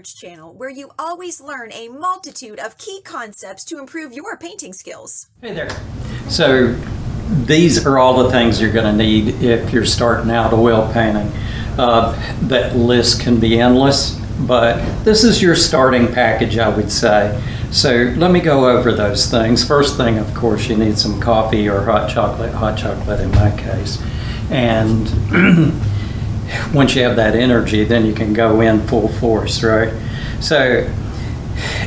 Richards channel, where you always learn a multitude of key concepts to improve your painting skills. Hey there. So, these are all the things you're going to need if you're starting out oil painting. Uh, that list can be endless, but this is your starting package, I would say. So, let me go over those things. First thing, of course, you need some coffee or hot chocolate, hot chocolate in my case. And once you have that energy, then you can go in full force, right? So,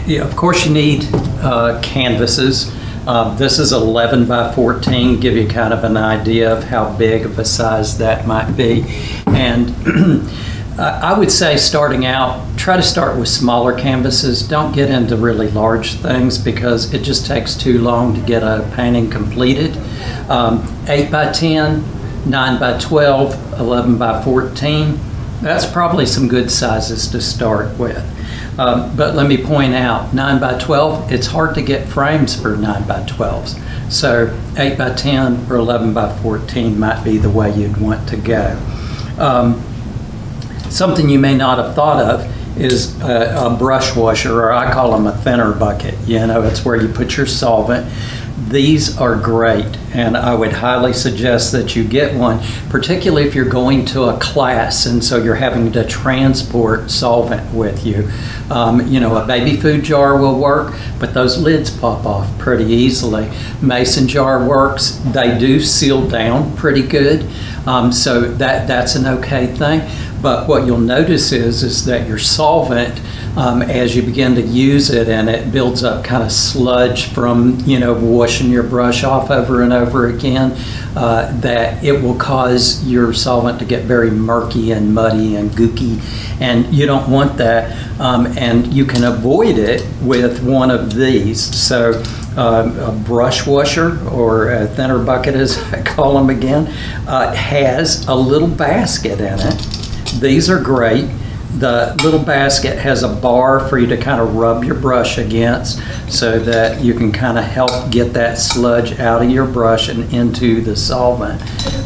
yeah, of course, you need uh, canvases. Uh, this is 11 by 14, give you kind of an idea of how big of a size that might be. And I would say starting out, try to start with smaller canvases. Don't get into really large things because it just takes too long to get a painting completed. Um, 8 by 10, 9 by 12, 11 by 14. That's probably some good sizes to start with. Um, but let me point out, 9 by 12, it's hard to get frames for 9 by 12s. So 8 by 10 or 11 by 14 might be the way you'd want to go. Um, something you may not have thought of is a, a brush washer, or I call them a thinner bucket. You know, it's where you put your solvent these are great, and I would highly suggest that you get one, particularly if you're going to a class and so you're having to transport solvent with you. Um, you know, a baby food jar will work, but those lids pop off pretty easily. Mason jar works, they do seal down pretty good, um, so that, that's an okay thing. But what you'll notice is, is that your solvent, um, as you begin to use it and it builds up kind of sludge from, you know, washing your brush off over and over again, uh, that it will cause your solvent to get very murky and muddy and gooky. And you don't want that. Um, and you can avoid it with one of these. So uh, a brush washer or a thinner bucket, as I call them again, uh, has a little basket in it these are great. The little basket has a bar for you to kind of rub your brush against so that you can kind of help get that sludge out of your brush and into the solvent.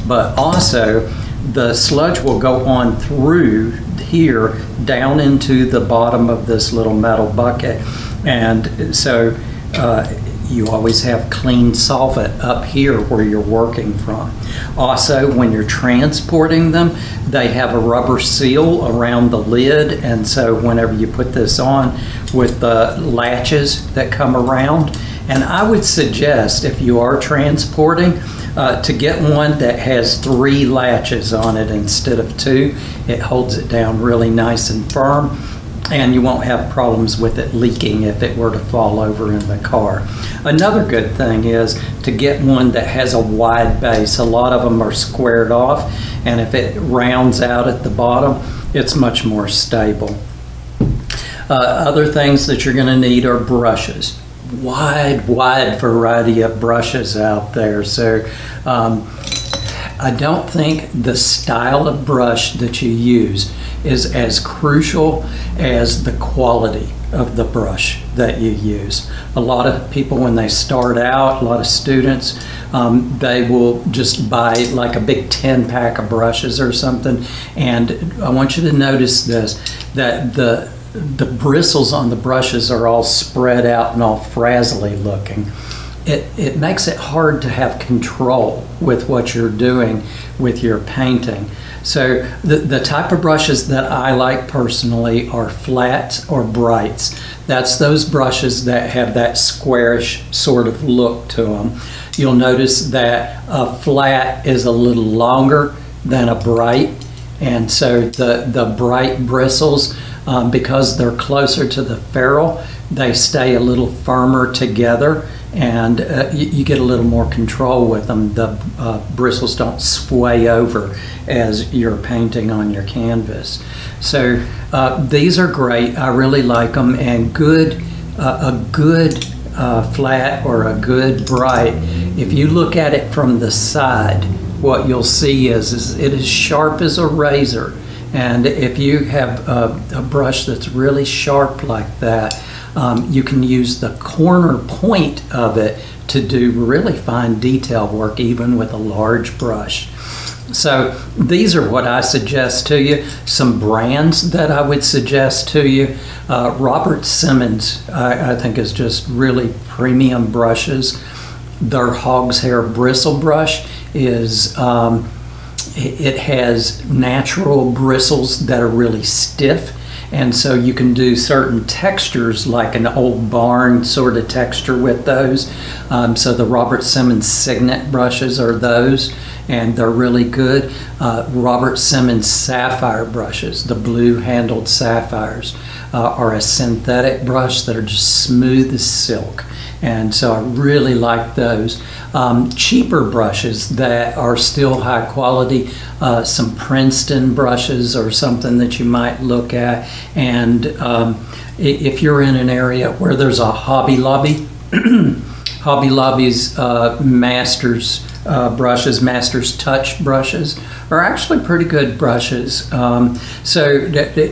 But also, the sludge will go on through here down into the bottom of this little metal bucket. And so uh, you always have clean solvent up here where you're working from. Also, when you're transporting them, they have a rubber seal around the lid, and so whenever you put this on with the latches that come around, and I would suggest if you are transporting uh, to get one that has three latches on it instead of two. It holds it down really nice and firm and you won't have problems with it leaking if it were to fall over in the car. Another good thing is to get one that has a wide base. A lot of them are squared off, and if it rounds out at the bottom, it's much more stable. Uh, other things that you're going to need are brushes. Wide, wide variety of brushes out there. So um, I don't think the style of brush that you use is as crucial as the quality of the brush that you use. A lot of people, when they start out, a lot of students, um, they will just buy like a big 10 pack of brushes or something. And I want you to notice this that the the bristles on the brushes are all spread out and all frazzly looking it, it makes it hard to have control with what you're doing with your painting. So the, the type of brushes that I like personally are flats or brights. That's those brushes that have that squarish sort of look to them. You'll notice that a flat is a little longer than a bright. And so the, the bright bristles, um, because they're closer to the ferrule, they stay a little firmer together and uh, you, you, get a little more control with them. The uh, bristles don't sway over as you're painting on your canvas. So uh, these are great. I really like them, and good uh, a good uh, flat or a good bright. If you look at it from the side, what you'll see is, is it is sharp as a razor. And if you have a, a brush that's really sharp like that, um, you can use the corner point of it to do really fine detail work even with a large brush. So these are what I suggest to you. Some brands that I would suggest to you. Uh, Robert Simmons, I, I, think, is just really premium brushes. Their Hog's Hair Bristle Brush is, um, it, has natural bristles that are really stiff. And so you can do certain textures like an old barn sort of texture with those. Um, so the Robert Simmons Signet brushes are those and they're really good. Uh, Robert Simmons sapphire brushes, the blue handled sapphires, uh, are a synthetic brush that are just smooth as silk. And so I really like those. Um, cheaper brushes that are still high quality, uh, some Princeton brushes or something that you might look at. And um, if you're in an area where there's a Hobby Lobby, Hobby Lobby's uh, Masters uh, brushes, Masters Touch brushes, are actually pretty good brushes. Um, so,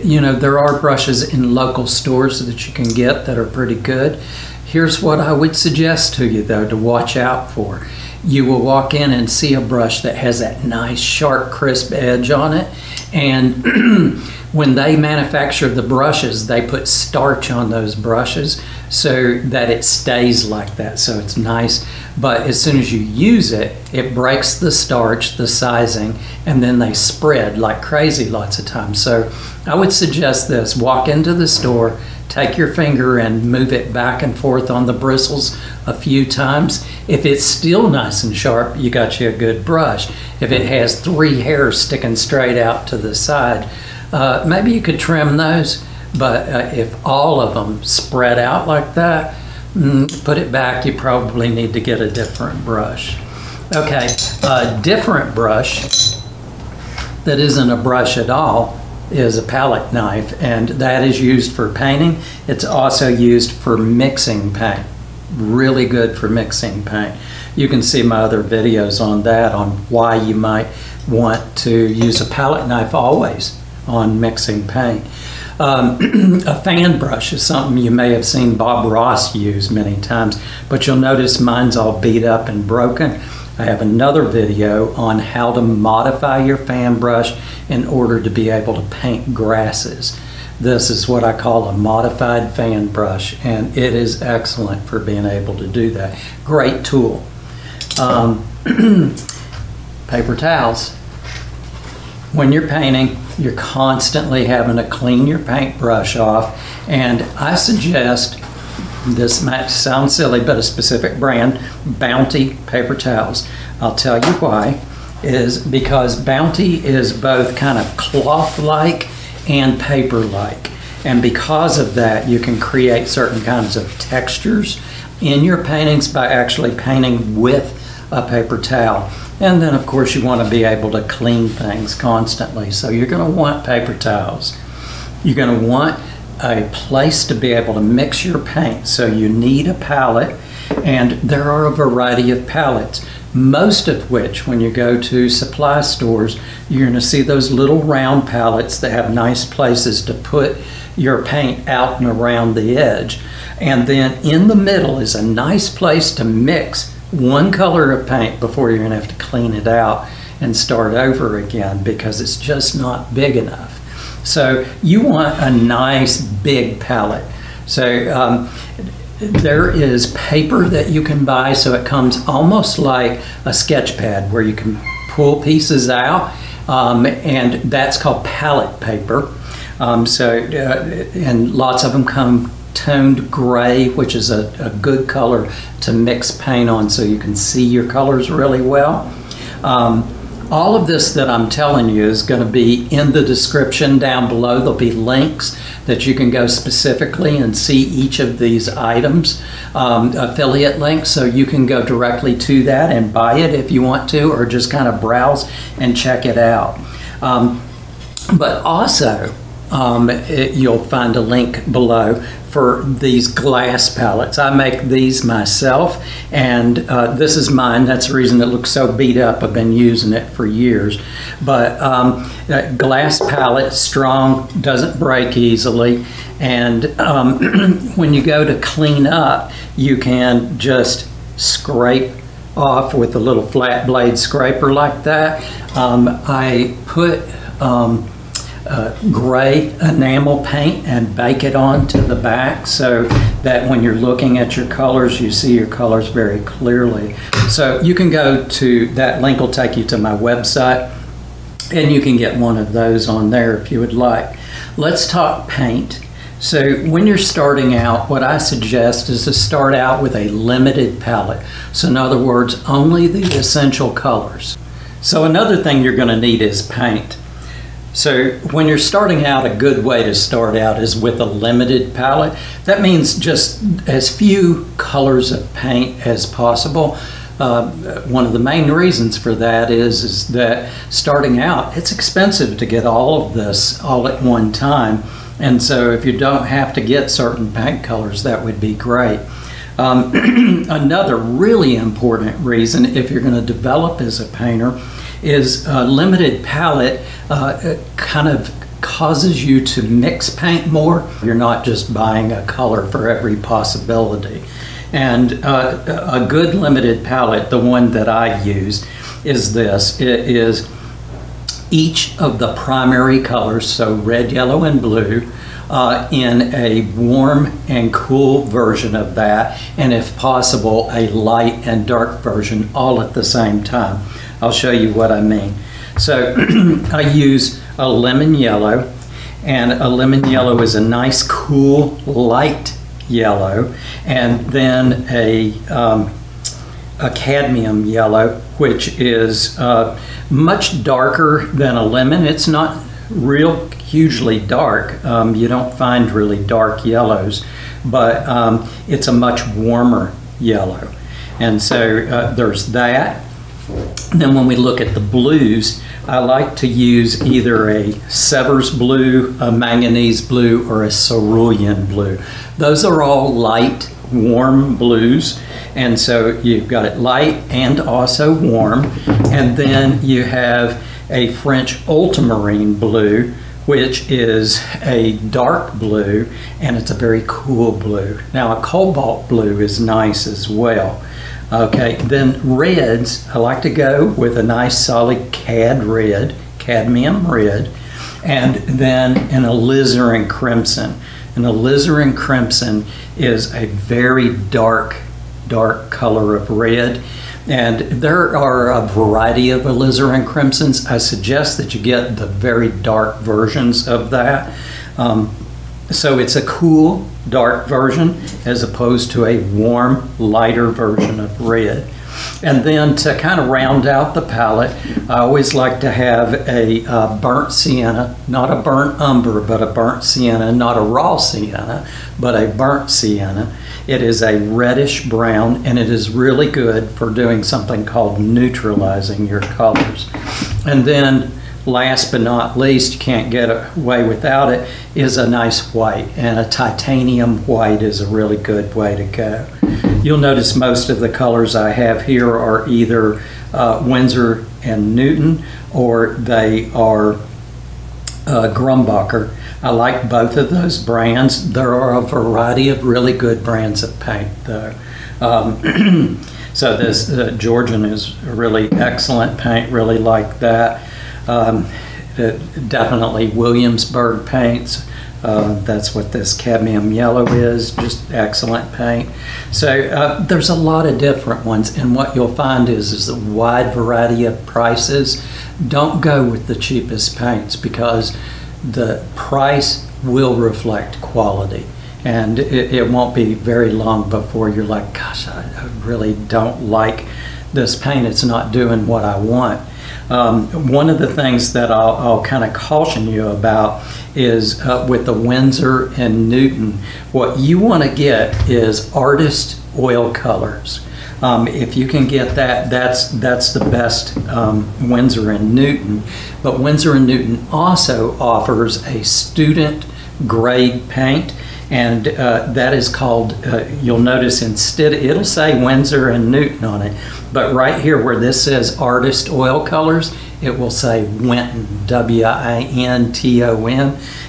you know, there are brushes in local stores that you can get that are pretty good. Here's what I would suggest to you, though, to watch out for. You will walk in and see a brush that has that nice, sharp, crisp edge on it. And when they manufacture the brushes, they put starch on those brushes so that it stays like that. So it's nice. But as soon as you use it, it breaks the starch, the sizing, and then they spread like crazy lots of times. So I would suggest this walk into the store, take your finger and move it back and forth on the bristles a few times. If it's still nice and sharp, you got you a good brush. If it has three hairs sticking straight out to the side, uh, maybe you could trim those, but uh, if all of them spread out like that, mm, put it back, you probably need to get a different brush. Okay, a different brush that isn't a brush at all is a palette knife, and that is used for painting. It's also used for mixing paint. Really good for mixing paint. You can see my other videos on that, on why you might want to use a palette knife always on mixing paint. Um, a fan brush is something you may have seen Bob Ross use many times, but you'll notice mine's all beat up and broken. I have another video on how to modify your fan brush in order to be able to paint grasses. This is what I call a modified fan brush, and it is excellent for being able to do that. Great tool. Um, paper towels. When you're painting, you're constantly having to clean your paintbrush off. And I suggest, this might sound silly, but a specific brand, Bounty paper towels. I'll tell you why, is because Bounty is both kind of cloth-like and paper-like. And because of that, you can create certain kinds of textures in your paintings by actually painting with a paper towel. And then, of course, you want to be able to clean things constantly. So you're going to want paper towels. You're going to want a place to be able to mix your paint. So you need a palette, and there are a variety of palettes. Most of which, when you go to supply stores, you're going to see those little round palettes that have nice places to put your paint out and around the edge. And then in the middle is a nice place to mix one color of paint before you're going to have to clean it out and start over again because it's just not big enough. So you want a nice big palette. So um, there is paper that you can buy so it comes almost like a sketch pad where you can pull pieces out um, and that's called palette paper. Um, so uh, and lots of them come toned gray, which is a, a, good color to mix paint on so you can see your colors really well. Um, all of this that I'm telling you is going to be in the description down below. There'll be links that you can go specifically and see each of these items, um, affiliate links, so you can go directly to that and buy it if you want to, or just kind of browse and check it out. Um, but also, um, it, you'll find a link below for these glass palettes. I make these myself, and uh, this is mine. That's the reason it looks so beat up. I've been using it for years. But um, glass palette, strong, doesn't break easily, and um, when you go to clean up, you can just scrape off with a little flat blade scraper like that. um, I put um, uh, gray enamel paint and bake it onto the back so that when you're looking at your colors, you see your colors very clearly. So you can go to that link will take you to my website and you can get one of those on there if you would like. Let's talk paint. So when you're starting out, what I suggest is to start out with a limited palette. So in other words, only the essential colors. So another thing you're going to need is paint. So when you're starting out, a good way to start out is with a limited palette. That means just as few colors of paint as possible. Uh, one of the main reasons for that is, is that starting out, it's expensive to get all of this all at one time. And so if you don't have to get certain paint colors, that would be great. Um, another really important reason if you're going to develop as a painter is a limited palette uh, kind of causes you to mix paint more. You're not just buying a color for every possibility. And uh, a good limited palette, the one that I use, is this. It is each of the primary colors, so red, yellow, and blue, uh, in a warm and cool version of that, and if possible, a light and dark version all at the same time. I'll show you what I mean. So I use a lemon yellow, and a lemon yellow is a nice, cool, light yellow, and then a, um, a cadmium yellow, which is uh, much darker than a lemon. It's not real hugely dark. Um, you don't find really dark yellows, but um, it's a much warmer yellow. And so uh, there's that. Then when we look at the blues, I like to use either a Sevres blue, a manganese blue, or a cerulean blue. Those are all light, warm blues. And so you've got it light and also warm. And then you have a French ultramarine blue, which is a dark blue and it's a very cool blue. Now a cobalt blue is nice as well. Okay, then reds, I like to go with a nice solid cad red, cadmium red, and then an alizarin crimson. An alizarin crimson is a very dark, dark color of red. And there are a variety of alizarin crimsons. I suggest that you get the very dark versions of that. Um, so it's a cool, dark version as opposed to a warm, lighter version of red. And then to kind of round out the palette, I always like to have a uh, burnt sienna, not a burnt umber, but a burnt sienna, not a raw sienna, but a burnt sienna. It is a reddish brown and it is really good for doing something called neutralizing your colors. And then last but not least, you can't get away without it, is a nice white. And a titanium white is a really good way to go. You'll notice most of the colors I have here are either uh, Winsor and Newton or they are uh, Grumbacher. I like both of those brands. There are a variety of really good brands of paint though. Um, so this uh, Georgian is a really excellent paint, really like that. Um, definitely Williamsburg paints. Uh, that's what this cadmium yellow is, just excellent paint. So uh, there's a lot of different ones, and what you'll find is, is a wide variety of prices. Don't go with the cheapest paints because the price will reflect quality. And it, it won't be very long before you're like, gosh, I, I really don't like this paint. It's not doing what I want. Um, one of the things that I'll, I'll kind of caution you about is uh, with the Winsor and Newton, what you want to get is artist oil colors. Um, if you can get that, that's that's the best um, Winsor and Newton. But Winsor and Newton also offers a student grade paint and uh, that is called, uh, you'll notice instead, it'll say Winsor and Newton on it, but right here where this says Artist Oil Colors, it will say Winton, W-I-N-T-O-N,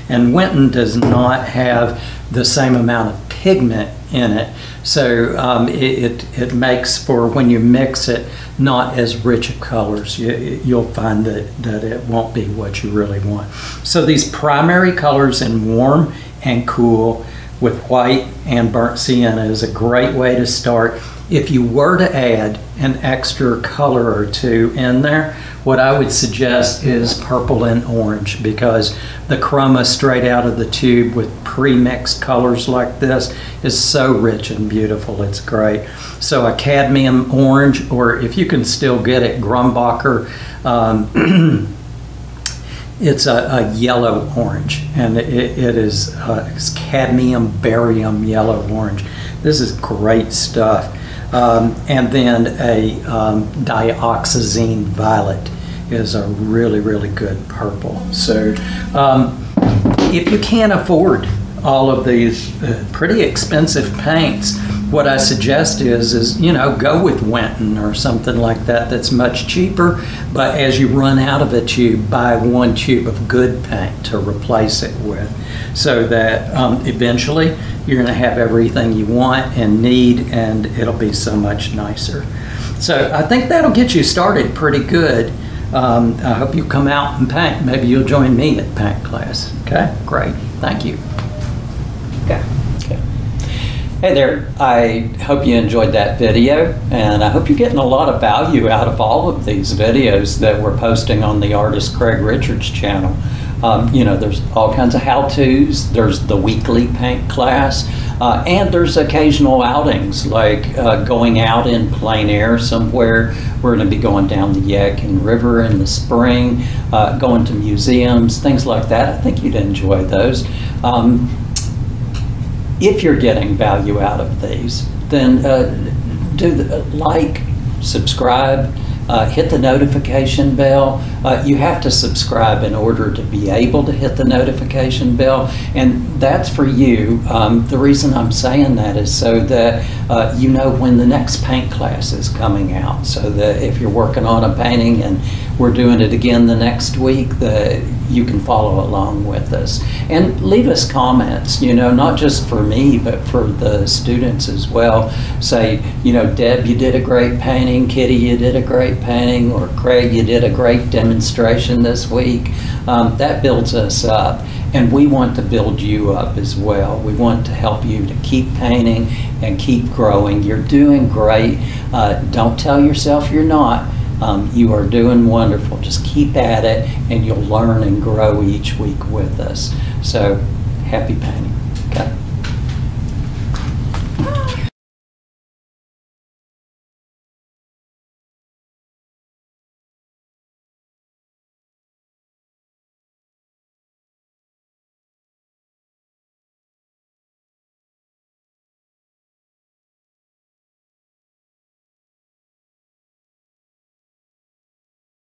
and Winton does not have the same amount of pigment in it. So um, it, it, it makes for when you mix it not as rich of colors. You, you'll find that, that it won't be what you really want. So these primary colors in warm and cool with white and burnt sienna is a great way to start. If you were to add an extra color or two in there, what I would suggest is purple and orange because the chroma straight out of the tube with pre-mixed colors like this is so rich and beautiful. It's great. So a cadmium orange, or if you can still get it, Grumbacher, um, it's a, a, yellow orange, and it, it is uh, cadmium barium yellow orange. This is great stuff. Um, and then a um, dioxazine violet is a really, really good purple. So um, if you can't afford all of these uh, pretty expensive paints, what I suggest is, is you know, go with Winton or something like that that's much cheaper. But as you run out of a tube, buy one tube of good paint to replace it with, so that um, eventually you're going to have everything you want and need, and it'll be so much nicer. So I think that'll get you started pretty good. Um, I hope you come out and paint. Maybe you'll join me at paint class. Okay, great. Thank you. Hey there, I hope you enjoyed that video and I hope you're getting a lot of value out of all of these videos that we're posting on the artist Craig Richards channel. Um, you know, there's all kinds of how-tos. There's the weekly paint class, uh, and there's occasional outings like uh, going out in plein air somewhere. We're going to be going down the Yadkin River in the spring, uh, going to museums, things like that. I think you'd enjoy those. Um, if you're getting value out of these, then uh, do the, like, subscribe, uh, hit the notification bell. Uh, you have to subscribe in order to be able to hit the notification bell, and that's for you. Um, the reason I'm saying that is so that uh, you know when the next paint class is coming out, so that if you're working on a painting and we're doing it again the next week, that you can follow along with us. And leave us comments, you know, not just for me, but for the students as well. Say, you know, Deb, you did a great painting, Kitty, you did a great painting, or Craig, you did a great demonstration this week. Um, that builds us up. And we want to build you up as well. We want to help you to keep painting and keep growing. You're doing great. Uh, don't tell yourself you're not um, you are doing wonderful. Just keep at it and you'll learn and grow each week with us. So happy painting.